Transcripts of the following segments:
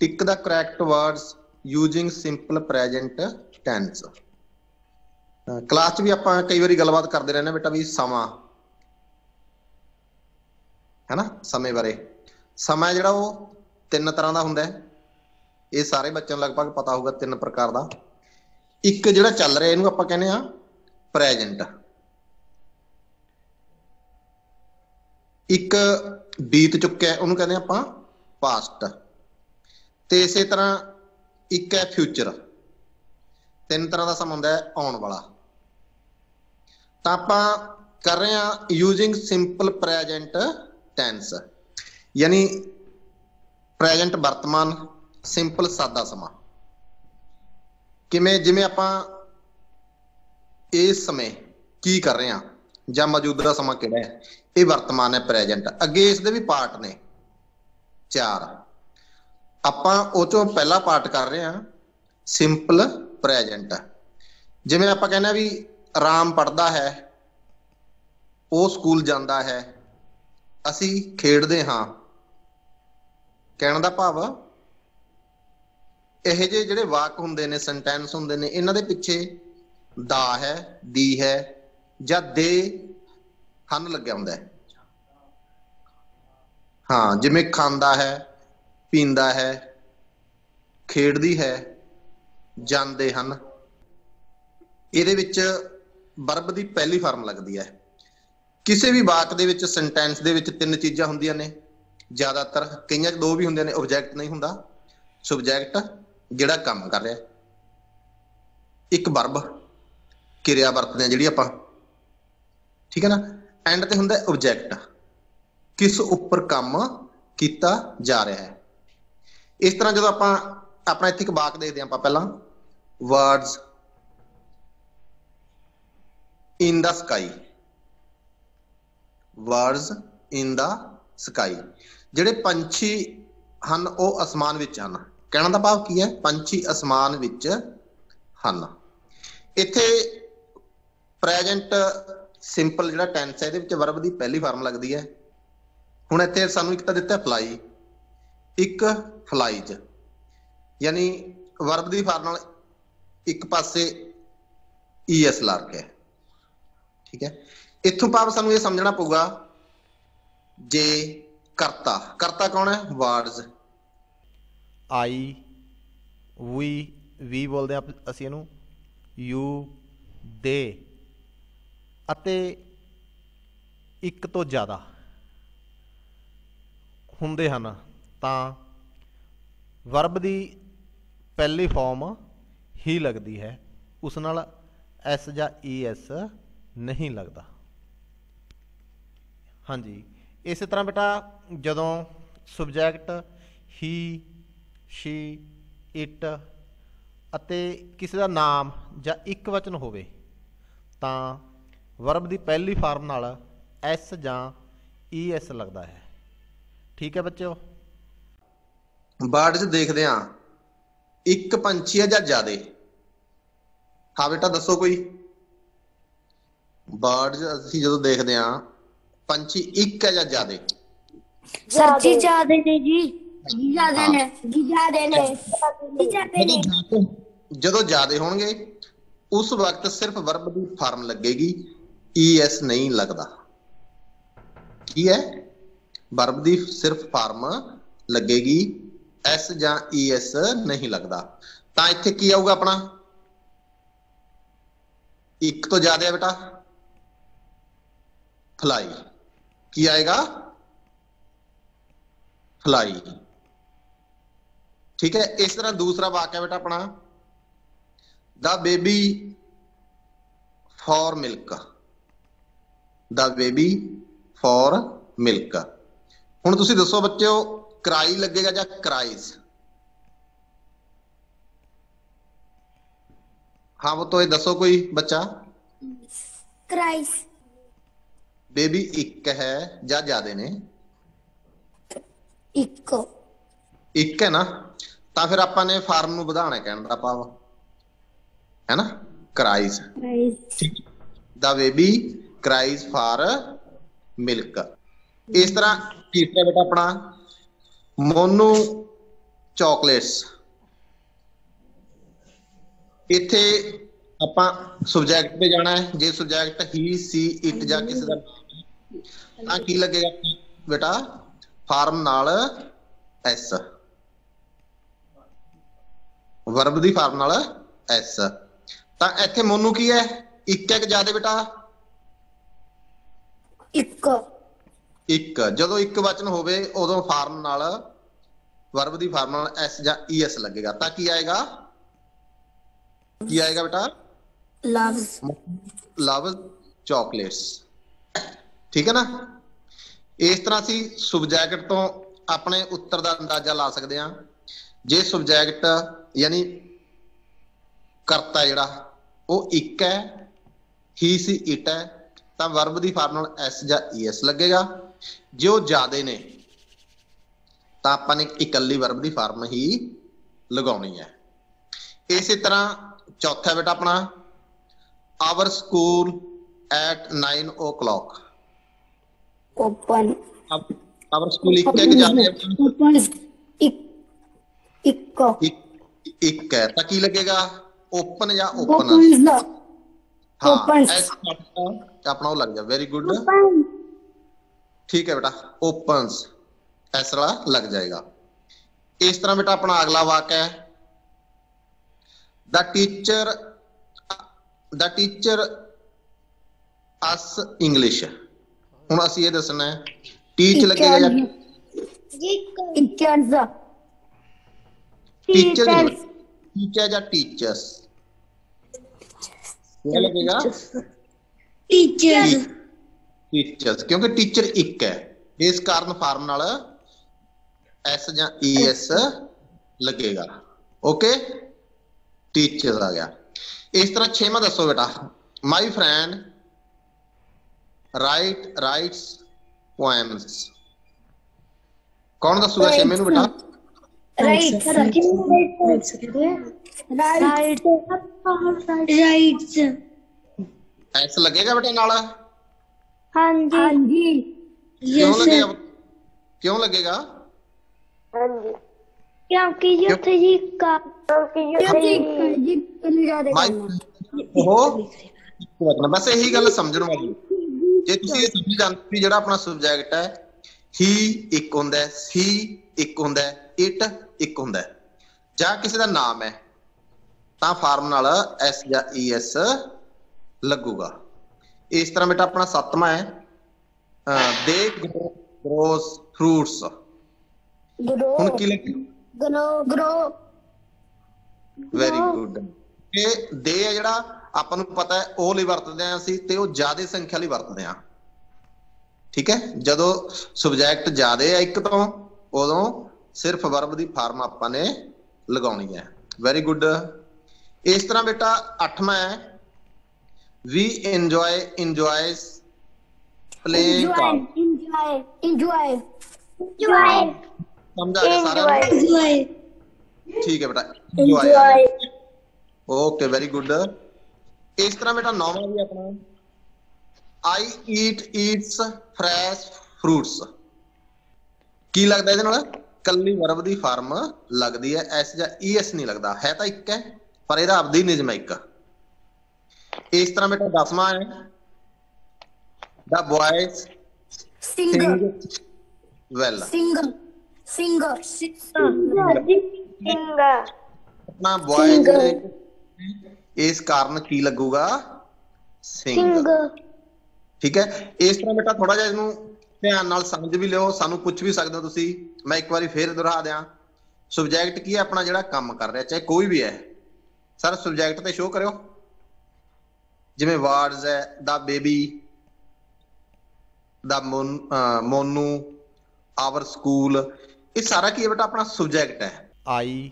Tick the correct words using simple present tense class 'ਚ ਵੀ ਆਪਾਂ ਕਈ ਵਾਰੀ ਗੱਲਬਾਤ ਕਰਦੇ ਰਹਿੰਦੇ ਬੇਟਾ ਵੀ ਸਮਾਂ। ਹੈਨਾ? ਸਮੇਂ ਬਾਰੇ। ਸਮਾਂ ਜਿਹੜਾ ਉਹ ਤਿੰਨ ਤਰ੍ਹਾਂ ਦਾ ਹੁੰਦਾ ਹੈ। ਇਹ ਸਾਰੇ ਬੱਚਿਆਂ ਨੂੰ ਲਗਭਗ ਪਤਾ ਹੋਊਗਾ ਤਿੰਨ ਪ੍ਰਕਾਰ ਦਾ। ਇੱਕ ਜਿਹੜਾ ਚੱਲ ਰਿਹਾ ਇਹਨੂੰ ਆਪਾਂ ਕਹਿੰਦੇ ਆ ਪ੍ਰੈਜ਼ੈਂਟ ਇੱਕ ਬੀਤ ਚੁੱਕਿਆ ਉਹਨੂੰ ਕਹਿੰਦੇ ਆਪਾਂ ਪਾਸਟ ਤੇ ਇਸੇ ਤਰ੍ਹਾਂ ਇੱਕ ਹੈ ਫਿਊਚਰ ਤਿੰਨ ਤਰ੍ਹਾਂ ਦਾ ਸਮਾਂ ਹੁੰਦਾ ਹੈ ਆਉਣ ਵਾਲਾ। ਤਾਂ ਆਪਾਂ ਕਰ ਰਹੇ ਹਾਂ ਯੂਜ਼ਿੰਗ ਸਿੰਪਲ ਪ੍ਰੈਜ਼ੈਂਟ ਟੈਂਸ ਯਾਨੀ ਪ੍ਰੈਜ਼ੈਂਟ ਵਰਤਮਾਨ ਸਿੰਪਲ ਸਾਦਾ ਸਮਾਂ। ਕਿਵੇਂ, ਜਿਵੇਂ ਆਪਾਂ ਇਸ ਸਮੇਂ ਕੀ ਕਰ ਰਹੇ ਹਾਂ, ਜਾਂ ਮੌਜੂਦਾ ਸਮਾਂ ਕਿਹੜਾ ਹੈ, ਇਹ ਵਰਤਮਾਨ ਹੈ ਪ੍ਰੈਜ਼ੈਂਟ ਅੱਗੇ ਇਸ ਦੇ ਵੀ ਪਾਰਟ ਨੇ। ਚਾਰ। ਆਪਾਂ ਉਹ ਚੋਂ ਪਹਿਲਾ ਪਾਰਟ ਕਰ ਰਹੇ ਹਾਂ ਸਿੰਪਲ ਪ੍ਰੈਜ਼ੈਂਟ ਜਿਵੇਂ ਆਪਾਂ ਕਹਿੰਦੇ ਆ ਵੀ ਆਰਾਮ ਪੜਦਾ ਹੈ, ਉਹ ਸਕੂਲ ਜਾਂਦਾ ਹੈ, ਅਸੀਂ ਖੇਡਦੇ ਹਾਂ। ਕਹਿਣ ਦਾ ਭਾਵ, ਇਹ ਜਿਹੇ ਜਿਹੜੇ ਵਾਕ ਹੁੰਦੇ ਨੇ ਸੈਂਟੈਂਸ ਹੁੰਦੇ ਨੇ, ਇਹਨਾਂ ਦੇ ਪਿੱਛੇ ਦਾ ਹੈ, ਦੀ ਹੈ, ਜਾਂ ਦੇ ਹਨ ਲੱਗਿਆ ਹੁੰਦਾ ਹੈ। ਹਾਂ, ਜਿਵੇਂ ਖਾਂਦਾ ਹੈ ਪੀਂਦਾ ਹੈ, ਖੇਡਦੀ ਹੈ, ਜਾਂਦੇ ਹਨ। ਇਹਦੇ ਵਿੱਚ ਵਰਬ ਦੀ ਪਹਿਲੀ ਫਾਰਮ ਲੱਗਦੀ ਹੈ। ਕਿਸੇ ਵੀ ਵਾਕ ਦੇ ਵਿੱਚ ਸੈਂਟੈਂਸ ਦੇ ਵਿੱਚ ਤਿੰਨ ਚੀਜ਼ਾਂ ਹੁੰਦੀਆਂ ਨੇ। ਜ਼ਿਆਦਾਤਰ ਕਈਆਂ 'ਚ ਦੋ ਵੀ ਹੁੰਦੇ ਨੇ ਆਬਜੈਕਟ ਨਹੀਂ ਹੁੰਦਾ। ਸਬਜੈਕਟ ਜਿਹੜਾ ਕੰਮ ਕਰ ਰਿਹਾ। ਇੱਕ ਵਰਬ ਕਿਰਿਆ ਵਰਤਦੇ ਆ ਜਿਹੜੀ ਆਪਾਂ। ਠੀਕ ਹੈ ਨਾ? ਐਂਡ ਤੇ ਹੁੰਦਾ ਆਬਜੈਕਟ ਕਿਸ ਉੱਪਰ ਕੰਮ ਕੀਤਾ ਜਾ ਰਿਹਾ ਹੈ? ਇਸ ਤਰ੍ਹਾਂ ਜਦੋਂ ਆਪਾਂ, ਆਪਣਾ ਇੱਥੇ ਇੱਕ ਵਾਕ ਦੇਖਦੇ ਹਾਂ ਆਪਾਂ ਪਹਿਲਾਂ। Words in the sky words in the sky ਜਿਹੜੇ ਪੰਛੀ ਹਨ, ਉਹ ਅਸਮਾਨ ਵਿੱਚ ਹਨ। ਕਹਿਣ ਦਾ ਭਾਵ ਕੀ ਹੈ? ਪੰਛੀ ਅਸਮਾਨ ਵਿੱਚ ਹਨ। ਇੱਥੇ ਪ੍ਰੈਜ਼ੈਂਟ ਸਿੰਪਲ ਜਿਹੜਾ ਟੈਂਸ ਹੈ, ਇਹਦੇ ਵਿੱਚ ਵਰਬ ਦੀ ਪਹਿਲੀ ਫਾਰਮ ਲੱਗਦੀ ਹੈ। ਹੁਣ ਇੱਥੇ ਸਾਨੂੰ ਇੱਕ ਤਾਂ ਦਿੱਤਾ ਫਲਾਈ ਇੱਕ ਫਲਾਈਜ ਯਾਨੀ ਵਰਬ ਦੀ ਫਾਰ ਨਾਲ ਇੱਕ ਪਾਸੇ ਈਐਸ ਲਾ ਹੈ। ਠੀਕ ਹੈ? ਇੱਥੋਂ ਭਾਵ ਸਾਨੂੰ ਇਹ ਸਮਝਣਾ ਪਊਗਾ ਜੇ ਕਰਤਾ। ਕਰਤਾ ਕੌਣ ਹੈ? ਵਰਡਸ ਆਈ ਵੀ ਵੀ ਬੋਲਦੇ ਆ ਅਸੀਂ ਇਹਨੂੰ। ਯੂ ਦੇ ਅਤੇ ਇੱਕ ਤੋਂ ਜ਼ਿਆਦਾ ਹੁੰਦੇ ਹਨ। ਤਾਂ ਵਰਬ ਦੀ ਪਹਿਲੀ ਫਾਰਮ ਹੀ ਲੱਗਦੀ ਹੈ। ਉਸ ਨਾਲ ਐਸ ਜਾਂ ਈਐਸ ਨਹੀਂ ਲੱਗਦਾ। ਹਾਂਜੀ। ਇਸੇ ਤਰ੍ਹਾਂ ਬੇਟਾ, ਜਦੋਂ ਸਬਜੈਕਟ ਹੀ ਸ਼ੀ ਇਟ ਅਤੇ ਕਿਸੇ ਦਾ ਨਾਮ ਜਾਂ ਇੱਕ ਵਚਨ ਹੋਵੇ, ਤਾਂ ਵਰਬ ਦੀ ਪਹਿਲੀ ਫਾਰਮ ਨਾਲ ਐਸ ਜਾਂ ਈਐਸ ਲੱਗਦਾ ਹੈ। ਠੀਕ ਹੈ ਬੱਚਿਓ? ਬਰਡਸ ਦੇਖਦੇ ਆ ਇੱਕ ਪੰਛੀ ਹੈ ਜਾਂ ਜ਼ਿਆਦੇ? ਹਾਂ ਬੇਟਾ ਦੱਸੋ ਕੋਈ। ਬਰਡਸ ਅਸੀਂ ਜਦੋਂ ਦੇਖਦੇ ਆ ਪੰਛੀ ਇੱਕ ਹੈ ਜਾਂ ਜ਼ਿਆਦੇ? ਸਰ ਜੀ ਜ਼ਿਆਦੇ। ਨੇ ਜੀ। ਜੀ ਜ਼ਿਆਦੇ ਨੇ। ਜੀ ਜ਼ਿਆਦੇ ਨੇ। ਜੀ ਜ਼ਿਆਦੇ ਨੇ। ਜਦੋਂ ਜ਼ਿਆਦੇ ਹੋਣਗੇ ਉਸ ਵਕਤ ਸਿਰਫ ਵਰਬ ਦੀ ਫਾਰਮ ਲੱਗੇਗੀ ਈਐਸ ਨਹੀਂ ਲੱਗਦਾ। ਕੀ ਹੈ? ਵਰਬ ਦੀ ਸਿਰਫ ਫਾਰਮ ਲੱਗੇਗੀ ਐਸ ਜਾਂ ਈਐਸ ਨਹੀਂ ਲੱਗਦਾ। ਤਾਂ ਇੱਥੇ ਕੀ ਆਊਗਾ ਆਪਣਾ? ਇੱਕ ਤੋਂ ਜ਼ਿਆਦਾ ਹੈ ਬੇਟਾ। ਫਲਾਈ ਕੀ ਆਏਗਾ? ਫਲਾਈ ਠੀਕ ਹੈ, ਇਸ ਤਰ੍ਹਾਂ ਦੂਸਰਾ ਵਾਕਿਆ ਬੇਟਾ ਆਪਣਾ। The baby for milk the baby for milk ਹੁਣ ਤੁਸੀਂ ਦੱਸੋ ਬੱਚਿਓ ਕਰਾਈ ਲੱਗੇਗਾ ਜਾਂ ਕਰਾਈਜ਼? ਹਾਂ ਉਹ ਤੋਂ ਇਹ ਦੱਸੋ ਕੋਈ ਬੱਚਾ? ਕ੍ਰਾਈਸ ਬੇਬੀ ਇੱਕ ਹੈ ਜਾਂ ਜ਼ਿਆਦੇ ਨੇ? ਇੱਕ। ਇੱਕ ਹੈ ਨਾ? ਤਾਂ ਫਿਰ ਆਪਾਂ ਨੇ ਫਾਰਮ ਨੂੰ ਵਧਾਉਣਾ ਹੈ ਕਹਿਣ ਦਾ ਭਾਵ ਹੈ ਨਾ? Cries the baby cries for milk. ਇਸ ਤਰ੍ਹਾਂ ਤੀਸਰਾ ਬੇਟਾ ਆਪਣਾ? ਮੋਨੂ ਚੌਕਲੇਟਸ। ਇੱਥੇ ਆਪਾਂ ਸਬਜੈਕਟ ਤੇ ਜਾਣਾ ਹੈ। ਜੇ ਸਬਜੈਕਟ ਹੀ ਸੀ ਇਟ ਜਾਂ ਕਿਸੇ ਦਾ ਤਾਂ ਕੀ ਲੱਗੇਗਾ ਬੇਟਾ? ਫਾਰਮ ਨਾਲ ਐਸ ਵਰਬ ਦੀ ਫਾਰਮ ਨਾਲ ਐਸ ਤਾਂ ਇੱਥੇ ਮੋਨੂ ਕੀ ਹੈ? ਇੱਕ ਇੱਕ ਜ਼ਿਆਦਾ ਬੇਟਾ? ਇੱਕ। ਇੱਕ ਜਦੋਂ ਇੱਕ ਵਚਨ ਹੋਵੇ ਉਦੋਂ ਫਾਰਮ ਨਾਲ ਵਰਬ ਦੀ ਫਾਰਮ ਨਾਲ ਐਸ ਜਾਂ ਈਐਸ ਲੱਗੇਗਾ। ਤਾਂ ਕੀ ਆਏਗਾ? ਕੀ ਆਏਗਾ ਬੇਟਾ? ਲਵ ਲਵ ਚਾਕਲੇਟਸ ਠੀਕ ਹੈ ਨਾ? ਇਸ ਤਰ੍ਹਾਂ ਅਸੀਂ ਸਬਜੈਕਟ ਤੋਂ ਆਪਣੇ ਉੱਤਰ ਦਾ ਅੰਦਾਜ਼ਾ ਲਾ ਸਕਦੇ ਹਾਂ। ਜੇ ਸਬਜੈਕਟ ਯਾਨੀ ਕਰਤਾ ਜਿਹੜਾ ਉਹ ਇੱਕ ਹੈ ਹੀ ਸੀ ਇਟ ਹੈ ਤਾਂ ਵਰਬ ਦੀ ਫਾਰਮ ਨਾਲ ਐਸ ਜਾਂ ਈਐਸ ਲੱਗੇਗਾ। ਜੇ ਉਹ ਜ਼ਿਆਦੇ ਨੇ ਤਾਂ ਆਪਾਂ ਨੇ ਇਕੱਲੀ ਵਰਬ ਦੀ ਫਾਰਮ ਹੀ ਲਗਾਉਣੀ ਹੈ। ਇਸੇ ਤਰ੍ਹਾਂ ਚੌਥਾ ਬੇਟਾ ਆਪਣਾ our school at 9 o'clock open our school ਇੱਕ ਹੈ ਕਿ ਹੈ? ਓਪਨ ਇੱਕ ਇੱਕ। ਇੱਕ ਇੱਕ ਹੈ। ਤਾਂ ਕੀ ਲੱਗੇਗਾ? ਓਪਨ ਜਾਂ ਓਪਨ ਓਪਨਸ ਦਾ ਹਾਂ ਆਪਣਾ ਉਹ ਲੱਗ ਜਾ। ਵੈਰੀ ਗੁੱਡ ਓਪਨ ਠੀਕ ਹੈ ਬੇਟਾ ਓਪਨਸ ਇਸ ਵਾਲਾ ਲੱਗ ਜਾਏਗਾ। ਇਸ ਤਰ੍ਹਾਂ ਬੇਟਾ ਆਪਣਾ ਅਗਲਾ ਵਾਕ ਹੈ। The teacher the teacher as English ਹੁਣ ਅਸੀਂ ਇਹ ਦੱਸਣਾ ਹੈ ਟੀਚ ਲੱਗੇਗਾ ਜਾਂ ਟੀਚਰਸ ਟੀਚਰ ਟੀਚਰ ਜਾਂ ਟੀਚਰਸ ਕੀ ਲੱਗੇਗਾ। ਟੀਚਰ ਟੀਚਰਸ ਕਿਉਂਕਿ ਟੀਚਰ ਇੱਕ ਹੈ। ਇਸ ਕਾਰਨ ਫਾਰਮ ਨਾਲ ਐਸ ਜਾਂ ਈਐਸ ਲੱਗੇਗਾ। ਓਕੇ ਟੀਚਰਸ ਆ ਗਿਆ। ਇਸ ਤਰ੍ਹਾਂ ਛੇਵਾਂ ਦੱਸੋ ਬੇਟਾ। My friend write writes poems ਕੌਣ ਦੱਸੂਗਾ ਛੇਵੇਂ ਨੂੰ ਬੇਟਾ? ਰਾਈਟ ਰਾਈਟ ਰਾਈਟ ਐਸ ਲੱਗੇਗਾ ਬੇਟਾ ਨਾਲ? ਹਾਂਜੀ। ਹਾਂਜੀ। ਕਿਉਂ ਲੱਗੇਗਾ ਕਿਉਂ ਲੱਗੇਗਾ? ਕਿਉਂਕਿ ਜੀ ਉੱਥੇ ਜੀ ਕਾ ਕਿਉਂਕਿ ਜੀ ਪਹਿਲੇ ਜ਼ਿਆਦਾ ਮਾਈ ਉਹ ਵਚਨ ਬਸ ਇਹੀ ਗੱਲ ਸਮਝਣ ਵਾਲੀ ਜੇ ਤੁਸੀਂ ਇਹ ਸਮਝ ਜਾਂਦੇ ਵੀ ਜਿਹੜਾ ਆਪਣਾ ਸਬਜੈਕਟ ਹੈ ਹੀ ਇੱਕ ਹੁੰਦਾ ਹੈ ਸੀ ਇੱਕ ਹੁੰਦਾ ਹੈ ਇਟ ਇੱਕ ਹੁੰਦਾ ਹੈ। ਜਾਂ ਕਿਸੇ ਦਾ ਨਾਮ ਹੈ ਤਾਂ ਫਾਰਮ ਨਾਲ ਐਸ ਜਾਂ ਈਐਸ ਲੱਗੂਗਾ। ਇਸ ਤਰ੍ਹਾਂ ਬੇਟਾ ਆਪਣਾ ਸੱਤਵਾਂ ਹੈ। ਦੇ ਗਰੋਸ ਫਰੂਟਸ। ਗਰੋ ਹੁਣ ਕੀ ਲੱਗੇ ਗਰੋ ਗਰੋ। ਵੈਰੀ ਗੁੱਡ ਇਹ ਦੇ ਹੈ ਜਿਹੜਾ ਆਪਾਂ ਨੂੰ ਪਤਾ ਹੈ ਉਹ ਲਈ ਵਰਤਦੇ ਆ ਅਸੀਂ ਤੇ ਉਹ ਜ਼ਿਆਦਾ ਸੰਖਿਆ ਲਈ ਵਰਤਦੇ ਆ ਠੀਕ ਹੈ? ਜਦੋਂ ਸਬਜੈਕਟ ਜ਼ਿਆਦਾ ਹੈ ਇੱਕ ਤੋਂ ਉਦੋਂ ਸਿਰਫ ਵਰਬ ਦੀ ਫਾਰਮ ਆਪਾਂ ਨੇ ਲਗਾਉਣੀ ਹੈ। ਵੈਰੀ ਗੁੱਡ ਇਸ ਤਰ੍ਹਾਂ ਬੇਟਾ ਅੱਠਵਾਂ ਹੈ। ਨੂੰ ਈਟ ਈਟਸ ਫਰੈਸ਼ ਫਰੂਟਸ ਕੀ ਲੱਗਦਾ ਇਹਦੇ ਨਾਲ ਕੱਲੀ ਵਰਬ ਦੀ ਫਾਰਮ ਲੱਗਦੀ ਹੈ ਐਸ ਜਾਂ ਈਐਸ ਨਹੀਂ ਲੱਗਦਾ ਹੈ ਤਾਂ ਇੱਕ ਹੈ ਪਰ ਇਹਦਾ ਆਪਦੀ ਨਿਯਮ ਹੈ ਇੱਕ ਇਸ ਤਰ੍ਹਾਂ ਬੇਟਾ ਦਸਵਾਂ ਹੈ। ਦਾ boys singer sing well singer singer singer ਆਪਣਾ ਬॉयਜ਼ ਇਸ ਕਾਰਨ ਕੀ ਲੱਗੂਗਾ? ਸਿੰਗ ਠੀਕ ਹੈ। ਇਸ ਤਰ੍ਹਾਂ ਬੇਟਾ ਥੋੜਾ ਜਿਹਾ ਇਹਨੂੰ ਧਿਆਨ ਨਾਲ ਸਮਝ ਵੀ ਲਿਓ। ਸਾਨੂੰ ਪੁੱਛ ਵੀ ਸਕਦੇ ਹੋ ਤੁਸੀਂ। ਮੈਂ ਇੱਕ ਵਾਰੀ ਫੇਰ ਦੁਹਰਾ ਦਿਆਂ। ਸਬਜੈਕਟ ਕੀ ਹੈ? ਆਪਣਾ ਜਿਹੜਾ ਕੰਮ ਕਰ ਰਿਹਾ ਚਾਹੇ ਕੋਈ ਵੀ ਹੈ। ਸਰ ਸਬਜੈਕਟ ਤੇ ਸ਼ੋ ਕਰਿਓ। ਜਿਵੇਂ ਵਾਰਡਸ ਹੈ, ਦਾ ਬੇਬੀ, ਦਾ ਮੋਨੂ ਆਵਰ ਸਕੂਲ, ਇਹ ਸਾਰਾ ਕੀ ਹੈ ਬੇਟਾ? ਆਪਣਾ ਸਬਜੈਕਟ ਹੈ। ਆਈ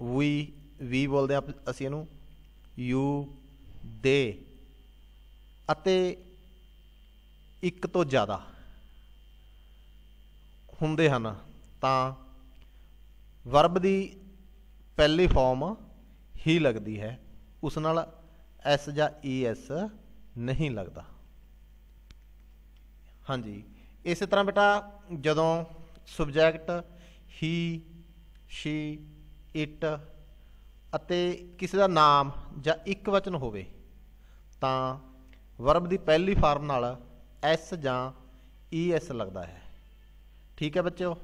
ਵੀ ਵੀ ਬੋਲਦੇ ਆ ਅਸੀਂ ਇਹਨੂੰ। ਯੂ ਦੇ ਅਤੇ ਇੱਕ ਤੋਂ ਜ਼ਿਆਦਾ ਹੁੰਦੇ ਹਨ। ਤਾਂ ਵਰਬ ਦੀ ਪਹਿਲੀ ਫਾਰਮ ਹੀ ਲੱਗਦੀ ਹੈ। ਉਸ ਨਾਲ ਐਸ ਜਾਂ ਈ ਐਸ ਨਹੀਂ ਲੱਗਦਾ। ਹਾਂਜੀ। ਇਸੇ ਤਰ੍ਹਾਂ ਬੇਟਾ, ਜਦੋਂ ਸਬਜੈਕਟ ਹੀ, ਸ਼ੀ, ਇਟ ਅਤੇ ਕਿਸੇ ਦਾ ਨਾਮ ਜਾਂ ਇੱਕ ਵਚਨ ਹੋਵੇ, ਤਾਂ ਵਰਬ ਦੀ ਪਹਿਲੀ ਫਾਰਮ ਨਾਲ ਐਸ ਜਾਂ ਈਐਸ ਲੱਗਦਾ ਹੈ। ਠੀਕ ਹੈ ਬੱਚਿਓ?